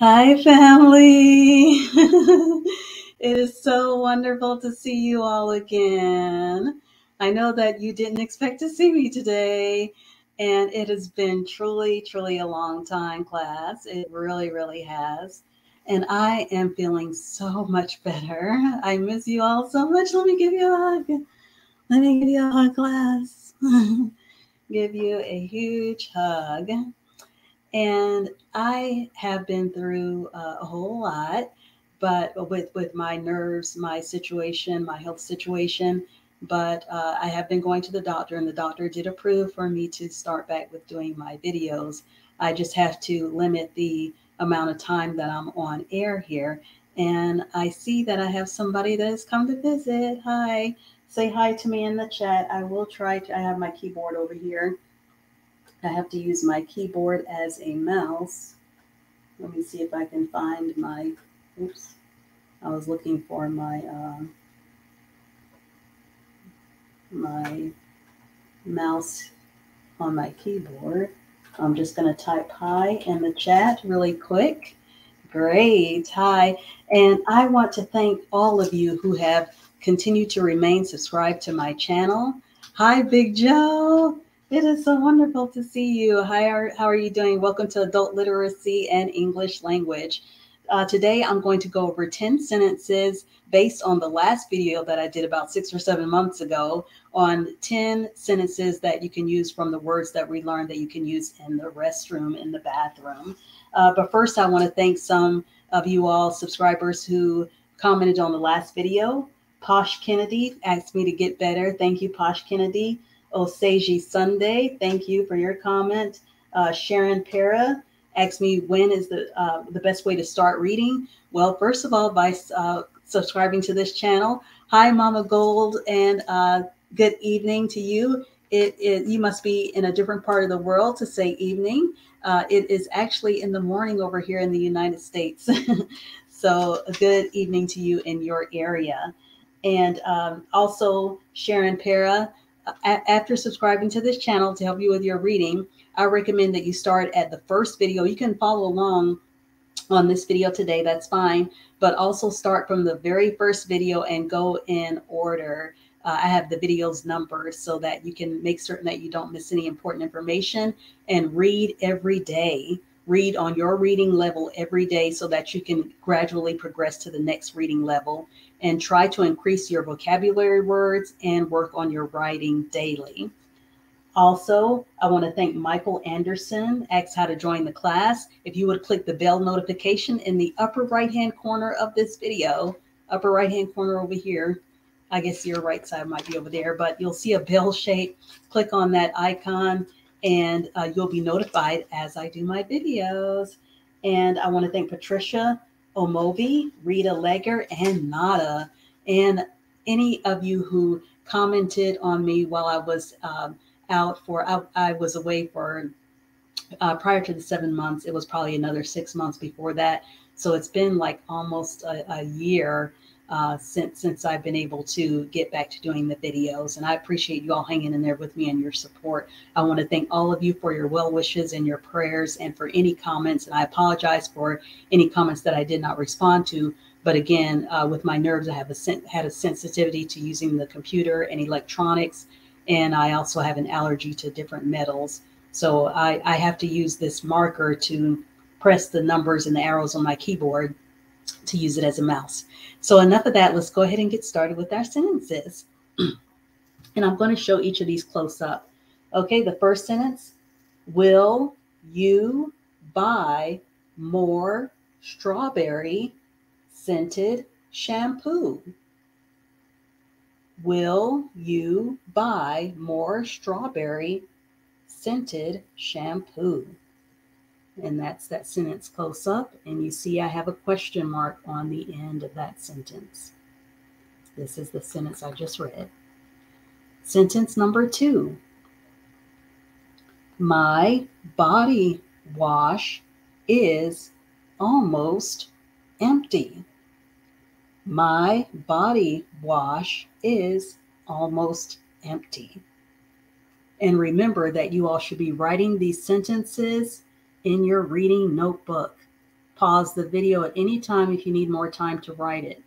Hi, family. it is so wonderful to see you all again. I know that you didn't expect to see me today, and it has been truly, truly a long time, class. It really, really has. And I am feeling so much better. I miss you all so much. Let me give you a hug. Let me give you a hug, class. give you a huge hug. And I have been through uh, a whole lot, but with with my nerves, my situation, my health situation. But uh, I have been going to the doctor, and the doctor did approve for me to start back with doing my videos. I just have to limit the amount of time that I'm on air here. And I see that I have somebody that has come to visit. Hi. Say hi to me in the chat. I will try to, I have my keyboard over here. I have to use my keyboard as a mouse. Let me see if I can find my, oops, I was looking for my, uh, my mouse on my keyboard. I'm just going to type hi in the chat really quick. Great. Hi. And I want to thank all of you who have continued to remain subscribed to my channel. Hi, Big Joe. It is so wonderful to see you. Hi, how are you doing? Welcome to Adult Literacy and English Language. Uh, today, I'm going to go over 10 sentences based on the last video that I did about six or seven months ago on 10 sentences that you can use from the words that we learned that you can use in the restroom, in the bathroom. Uh, but first, I want to thank some of you all subscribers who commented on the last video. Posh Kennedy asked me to get better. Thank you, Posh Kennedy. Oseji Sunday, thank you for your comment. Uh, Sharon Para asked me when is the uh, the best way to start reading. Well, first of all, by uh, subscribing to this channel. Hi, Mama Gold, and uh, good evening to you. It, it, you must be in a different part of the world to say evening. Uh, it is actually in the morning over here in the United States. so, good evening to you in your area. And um, also, Sharon Para after subscribing to this channel to help you with your reading, I recommend that you start at the first video. You can follow along on this video today, that's fine, but also start from the very first video and go in order. Uh, I have the videos numbered so that you can make certain that you don't miss any important information and read every day. Read on your reading level every day so that you can gradually progress to the next reading level and try to increase your vocabulary words and work on your writing daily. Also, I want to thank Michael Anderson, asked how to join the class. If you would click the bell notification in the upper right hand corner of this video, upper right hand corner over here, I guess your right side might be over there, but you'll see a bell shape. Click on that icon and uh, you'll be notified as I do my videos. And I want to thank Patricia Omovi, Rita Legger, and Nada, and any of you who commented on me while I was um, out for, I, I, was away for, uh, prior to the seven months, it was probably another six months before that. So it's been like almost a, a year uh, since since I've been able to get back to doing the videos. And I appreciate you all hanging in there with me and your support. I want to thank all of you for your well wishes and your prayers and for any comments. And I apologize for any comments that I did not respond to. But again, uh, with my nerves, I have a had a sensitivity to using the computer and electronics, and I also have an allergy to different metals. So I, I have to use this marker to press the numbers and the arrows on my keyboard to use it as a mouse. So enough of that. Let's go ahead and get started with our sentences. and I'm going to show each of these close up. Okay, the first sentence, will you buy more strawberry scented shampoo? Will you buy more strawberry scented shampoo? And that's that sentence close up. And you see I have a question mark on the end of that sentence. This is the sentence I just read. Sentence number two. My body wash is almost empty. My body wash is almost empty. And remember that you all should be writing these sentences in your reading notebook. pause the video at any time if you need more time to write it.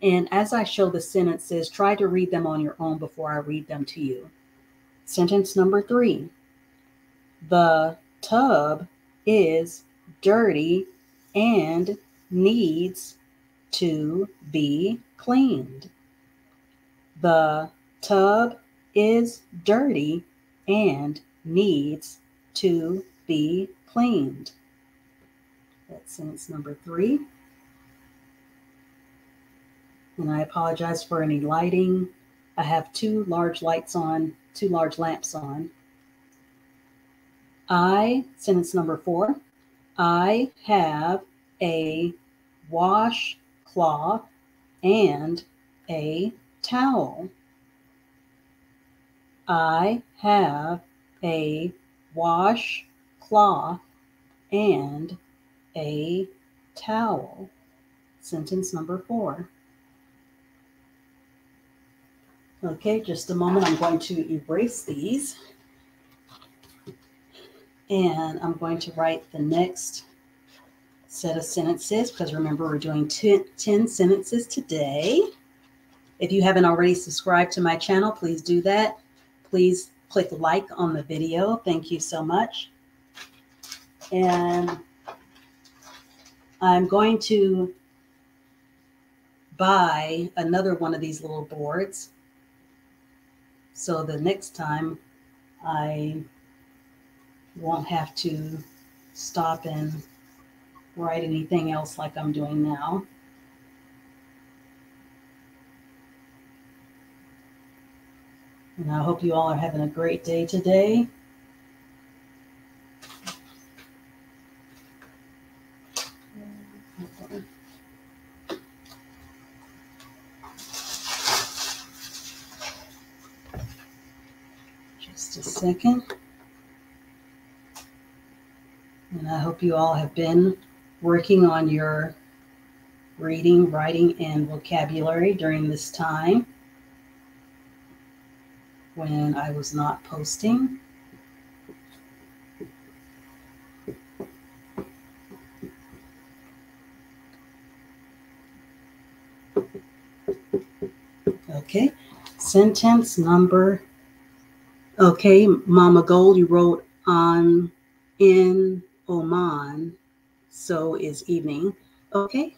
And as I show the sentences, try to read them on your own before I read them to you. Sentence number three The tub is dirty and needs to be cleaned. The tub is dirty and needs to be cleaned. That's sentence number three. And I apologize for any lighting. I have two large lights on, two large lamps on. I, sentence number four, I have a washcloth and a towel. I have a washcloth and a towel. Sentence number four. Okay, just a moment. I'm going to erase these. And I'm going to write the next set of sentences because remember, we're doing 10, 10 sentences today. If you haven't already subscribed to my channel, please do that. Please click like on the video. Thank you so much. And I'm going to buy another one of these little boards. So the next time I won't have to stop and write anything else like I'm doing now. And I hope you all are having a great day today. Just a second. And I hope you all have been working on your reading, writing, and vocabulary during this time when I was not posting. Okay, sentence number. Okay, Mama Gold, you wrote on in Oman, so is evening. Okay,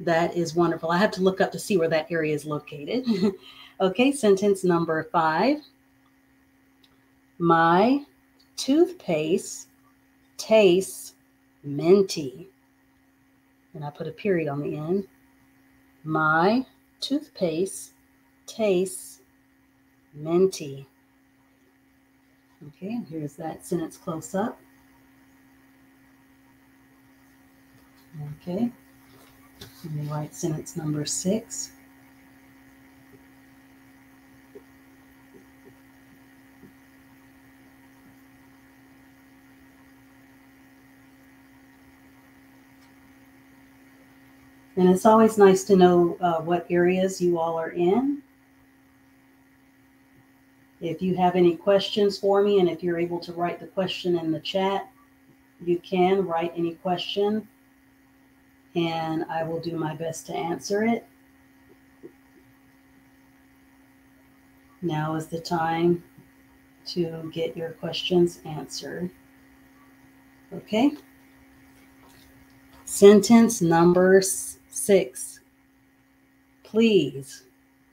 that is wonderful. I have to look up to see where that area is located. okay, sentence number five. My toothpaste tastes minty. And I put a period on the end. My toothpaste tastes minty. Okay, and here's that sentence close up. Okay, let me write sentence number six. And it's always nice to know uh, what areas you all are in. If you have any questions for me, and if you're able to write the question in the chat, you can write any question, and I will do my best to answer it. Now is the time to get your questions answered. Okay. Sentence number Six, please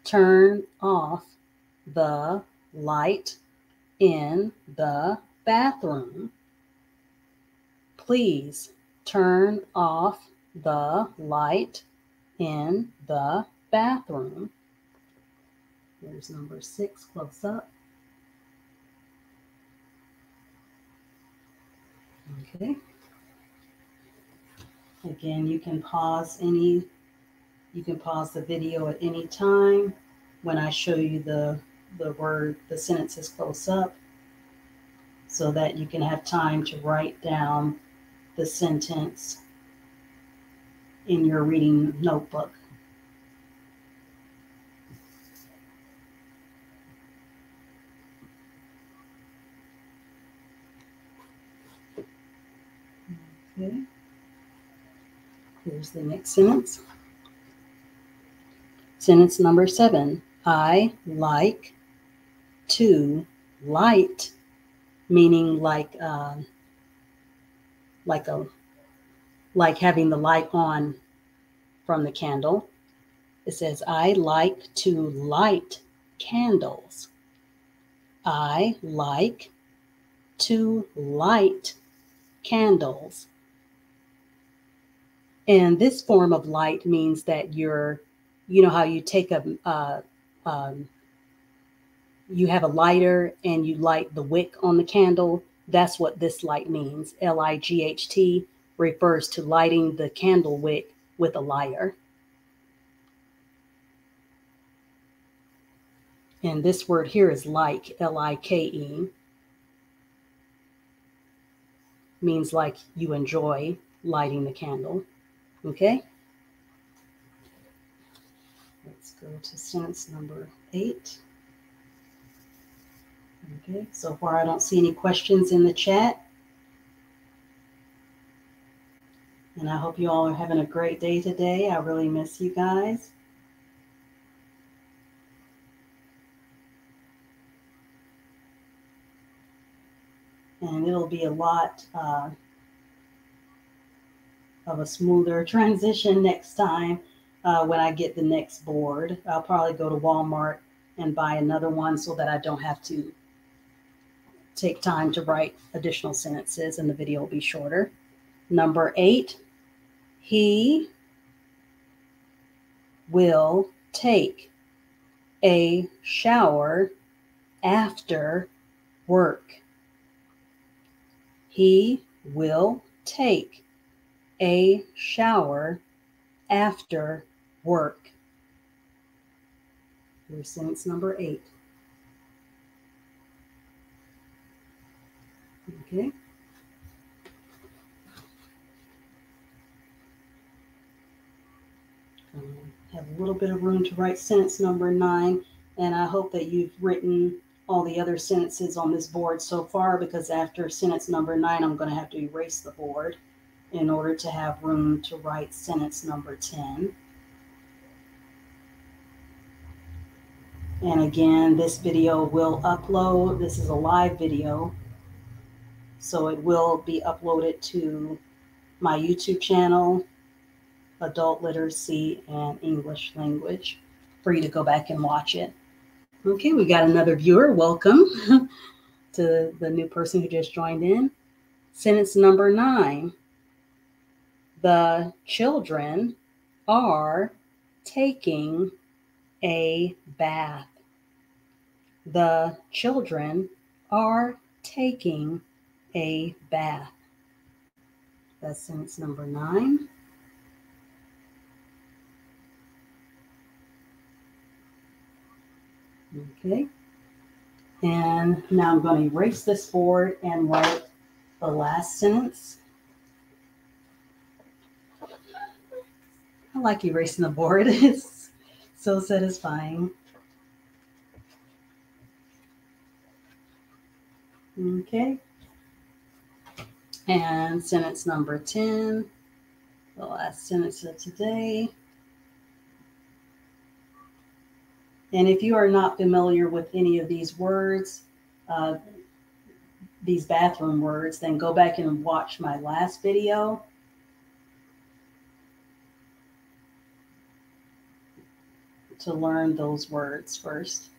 turn off the light in the bathroom. Please turn off the light in the bathroom. There's number six close up. Okay. Again, you can pause any, you can pause the video at any time when I show you the, the word, the sentences close up so that you can have time to write down the sentence in your reading notebook. Okay. Here's the next sentence. Sentence number seven I like to light, meaning like uh, like a like having the light on from the candle. It says, I like to light candles. I like to light candles. And this form of light means that you're, you know, how you take a, uh, um, you have a lighter and you light the wick on the candle. That's what this light means. L I G H T refers to lighting the candle wick with a lighter. And this word here is like, L I K E, means like you enjoy lighting the candle. Okay? Let's go to sentence number eight. Okay, so far I don't see any questions in the chat. And I hope you all are having a great day today. I really miss you guys. And it'll be a lot uh, of a smoother transition next time uh, when I get the next board. I'll probably go to Walmart and buy another one so that I don't have to take time to write additional sentences and the video will be shorter. Number eight, he will take a shower after work. He will take a shower after work. Here's sentence number eight. Okay. Um, have a little bit of room to write sentence number nine, and I hope that you've written all the other sentences on this board so far because after sentence number nine, I'm going to have to erase the board in order to have room to write sentence number 10. And again, this video will upload. This is a live video, so it will be uploaded to my YouTube channel, Adult Literacy and English Language, for you to go back and watch it. Okay, we got another viewer. Welcome to the new person who just joined in. Sentence number nine The children are taking a bath. The children are taking a bath. That's sentence number nine. Okay. And now I'm going to erase this board and write the last sentence. I like erasing the board. It's so satisfying. Okay. And sentence number 10, the last sentence of today. And if you are not familiar with any of these words, uh, these bathroom words, then go back and watch my last video. To learn those words first.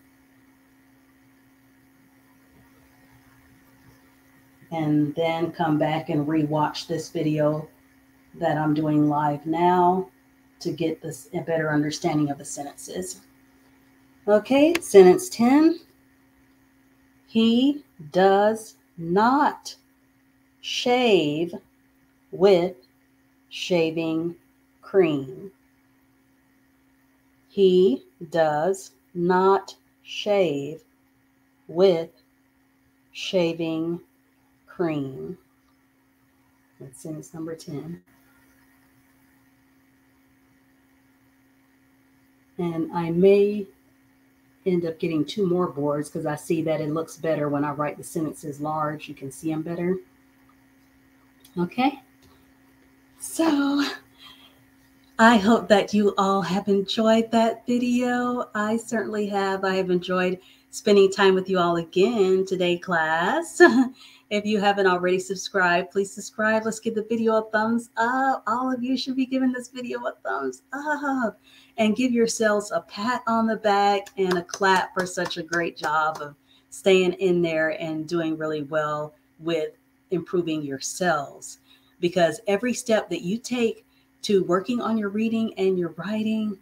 And then come back and rewatch this video that I'm doing live now to get this a better understanding of the sentences. Okay, sentence 10. He does not shave with shaving cream. He does not shave with shaving cream. That's sentence number 10. And I may end up getting two more boards because I see that it looks better when I write the sentences large. You can see them better. Okay. So I hope that you all have enjoyed that video. I certainly have. I have enjoyed spending time with you all again today, class. if you haven't already subscribed, please subscribe. Let's give the video a thumbs up. All of you should be giving this video a thumbs up and give yourselves a pat on the back and a clap for such a great job of staying in there and doing really well with improving yourselves. Because every step that you take to working on your reading and your writing,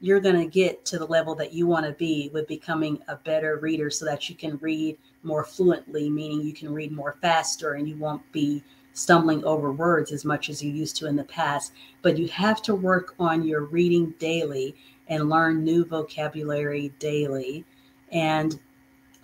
you're going to get to the level that you want to be with becoming a better reader so that you can read more fluently, meaning you can read more faster and you won't be stumbling over words as much as you used to in the past. But you have to work on your reading daily and learn new vocabulary daily. And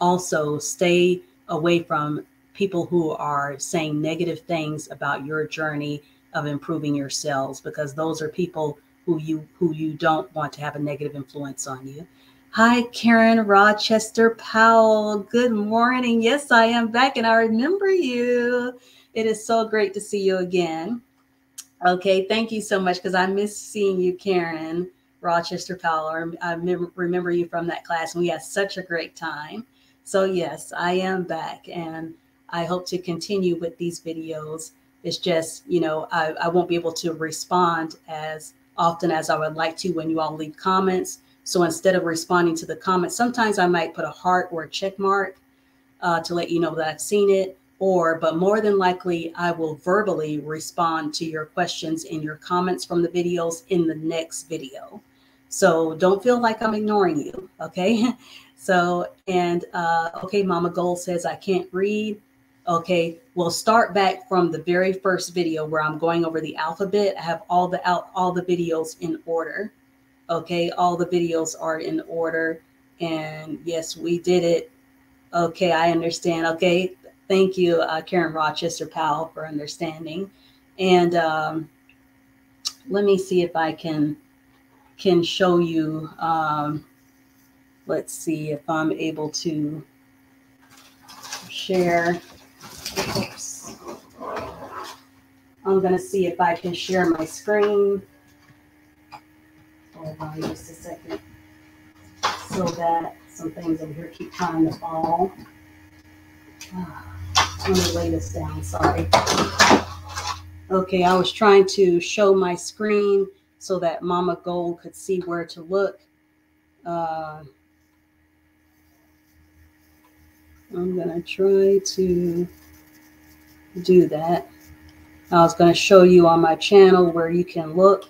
also stay away from people who are saying negative things about your journey of improving yourselves because those are people who you who you don't want to have a negative influence on you. Hi, Karen Rochester Powell. Good morning. Yes, I am back and I remember you. It is so great to see you again. Okay, thank you so much because I miss seeing you, Karen Rochester Powell. I remember you from that class and we had such a great time. So, yes, I am back and I hope to continue with these videos it's just, you know, I, I won't be able to respond as often as I would like to when you all leave comments. So instead of responding to the comments, sometimes I might put a heart or a check mark uh, to let you know that I've seen it. Or, but more than likely, I will verbally respond to your questions in your comments from the videos in the next video. So don't feel like I'm ignoring you. Okay. So, and uh, okay, Mama Gold says I can't read. Okay, we'll start back from the very first video where I'm going over the alphabet. I have all the out all the videos in order. Okay, all the videos are in order. And yes, we did it. Okay, I understand. Okay, thank you, uh, Karen Rochester Powell, for understanding. And um, let me see if I can can show you. Um, let's see if I'm able to share. I'm going to see if I can share my screen. Hold on just a second. So that some things over here keep trying to fall. Let me lay this down, sorry. Okay, I was trying to show my screen so that Mama Gold could see where to look. Uh, I'm going to try to do that. I was going to show you on my channel where you can look.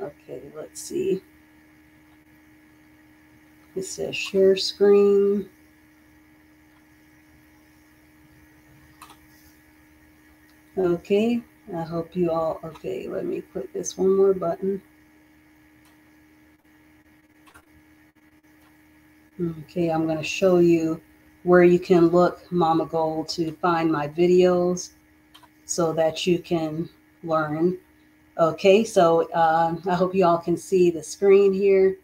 Okay, let's see. It says share screen. Okay, I hope you all, okay, let me click this one more button. Okay, I'm going to show you where you can look Mama Gold to find my videos so that you can learn. Okay, so uh, I hope you all can see the screen here.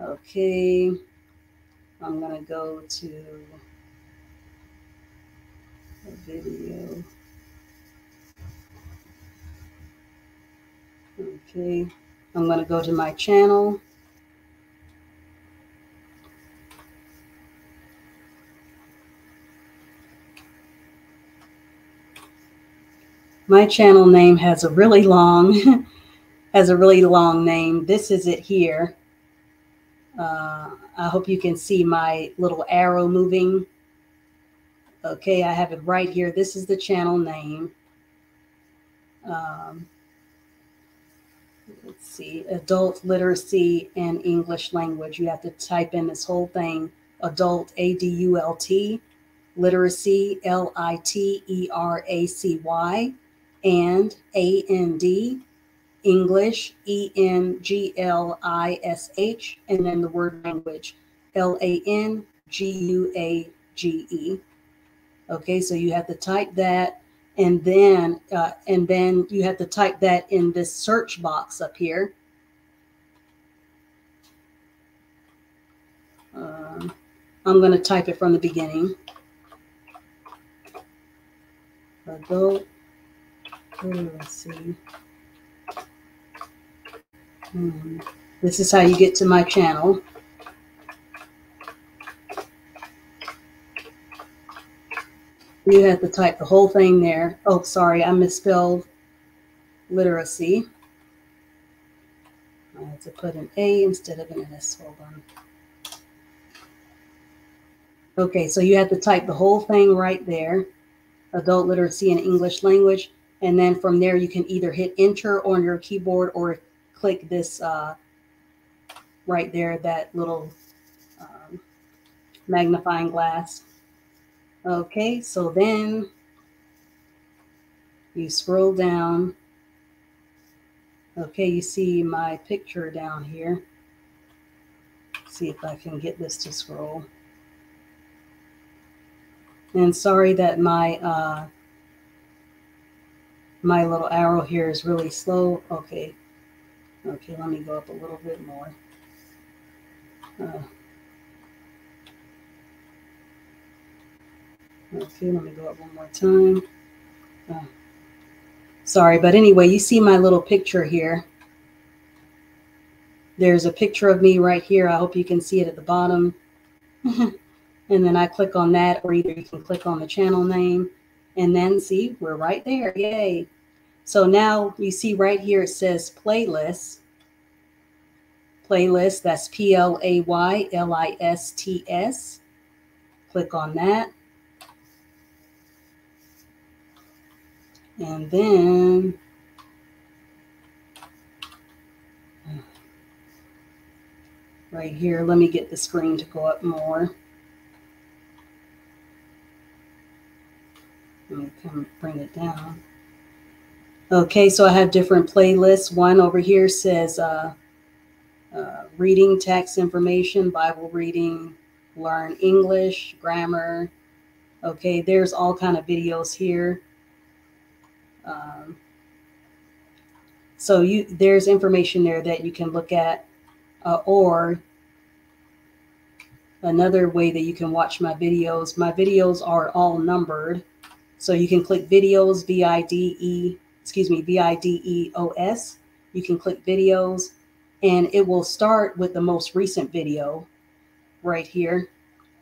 Okay, I'm gonna go to the video. Okay, I'm gonna go to my channel. My channel name has a really long has a really long name. This is it here. Uh, I hope you can see my little arrow moving. Okay I have it right here. This is the channel name. Um, let's see adult literacy and English language. You have to type in this whole thing. Adult A-D-U-L-T literacy L-I-T-E-R-A-C-Y and A N D, English, E N G L I S H, and then the word language, L A N G U A G E. Okay, so you have to type that, and then uh, and then you have to type that in this search box up here. Uh, I'm going to type it from the beginning. Adult let's see. Hmm. This is how you get to my channel. You have to type the whole thing there. Oh, sorry, I misspelled literacy. I have to put an A instead of an S. Hold on. Okay, so you have to type the whole thing right there, adult literacy in English language. And then from there, you can either hit enter on your keyboard or click this uh, right there, that little um, magnifying glass. Okay, so then you scroll down. Okay, you see my picture down here. See if I can get this to scroll. And sorry that my uh, my little arrow here is really slow. Okay. Okay, let me go up a little bit more. Uh, okay, let me go up one more time. Uh, sorry, but anyway, you see my little picture here. There's a picture of me right here. I hope you can see it at the bottom. and then I click on that, or either you can click on the channel name and then see we're right there. Yay. So now you see right here it says playlist. Playlist, that's P L A Y L I S T S. Click on that. And then right here, let me get the screen to go up more. Let me come bring it down. Okay, so I have different playlists. One over here says uh, uh, reading text information, Bible reading, learn English, grammar. Okay, there's all kind of videos here. Um, so you there's information there that you can look at, uh, or another way that you can watch my videos. My videos are all numbered, so you can click videos, V I D E excuse me, V-I-D-E-O-S. You can click videos and it will start with the most recent video right here.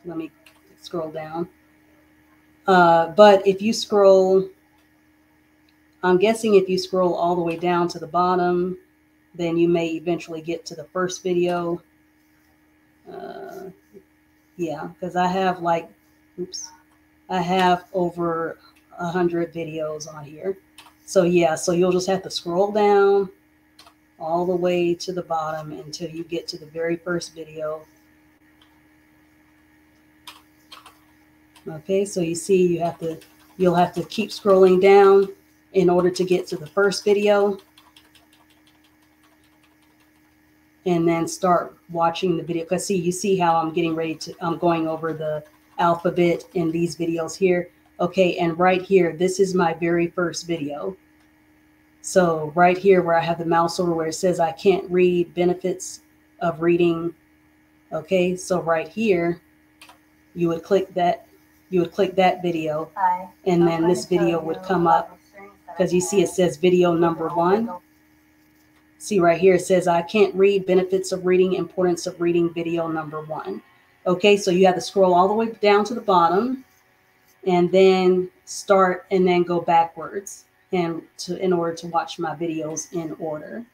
Let me scroll down. Uh, but if you scroll, I'm guessing if you scroll all the way down to the bottom, then you may eventually get to the first video. Uh, yeah, because I have like, oops, I have over a hundred videos on here. So yeah, so you'll just have to scroll down all the way to the bottom until you get to the very first video. Okay, so you see you have to, you'll have to keep scrolling down in order to get to the first video. And then start watching the video. Because see, you see how I'm getting ready to, I'm going over the alphabet in these videos here. Okay, and right here, this is my very first video. So right here where I have the mouse over where it says I can't read benefits of reading. Okay, so right here, you would click that, you would click that video Hi. and then this video would come up because you see it says video number one. See right here, it says I can't read benefits of reading, importance of reading video number one. Okay, so you have to scroll all the way down to the bottom and then start and then go backwards and to in order to watch my videos in order.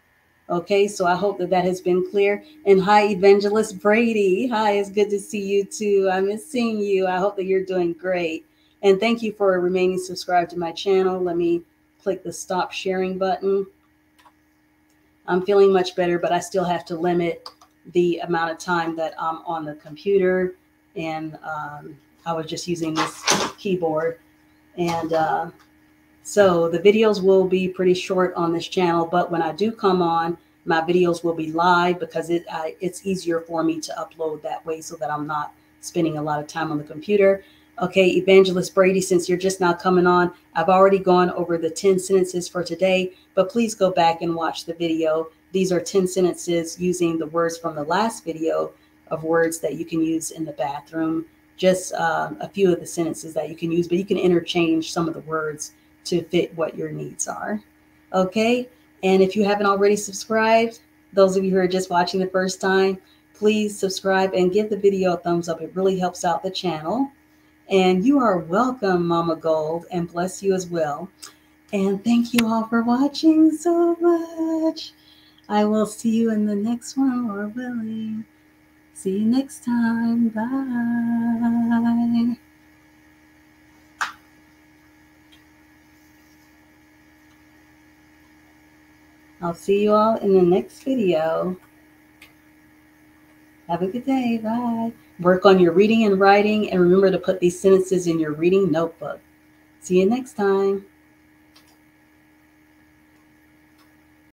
Okay, so I hope that that has been clear. And hi, Evangelist Brady. Hi, it's good to see you too. I miss seeing you. I hope that you're doing great. And thank you for remaining subscribed to my channel. Let me click the stop sharing button. I'm feeling much better, but I still have to limit the amount of time that I'm on the computer. And um, I was just using this keyboard. And uh, so the videos will be pretty short on this channel, but when I do come on, my videos will be live because it I, it's easier for me to upload that way so that I'm not spending a lot of time on the computer. Okay, Evangelist Brady, since you're just now coming on, I've already gone over the 10 sentences for today, but please go back and watch the video. These are 10 sentences using the words from the last video of words that you can use in the bathroom. Just um, a few of the sentences that you can use, but you can interchange some of the words to fit what your needs are. Okay. And if you haven't already subscribed, Those of you who are just watching the first time, please subscribe and give the video a thumbs up. It really helps out the channel. And you are welcome, Mama Gold, and bless you as well. And thank you all for watching so much. I will see you in the next one, Lord willing. See you next time. Bye. I'll see you all in the next video. Have a good day. Bye. Work on your reading and writing, and remember to put these sentences in your reading notebook. See you next time.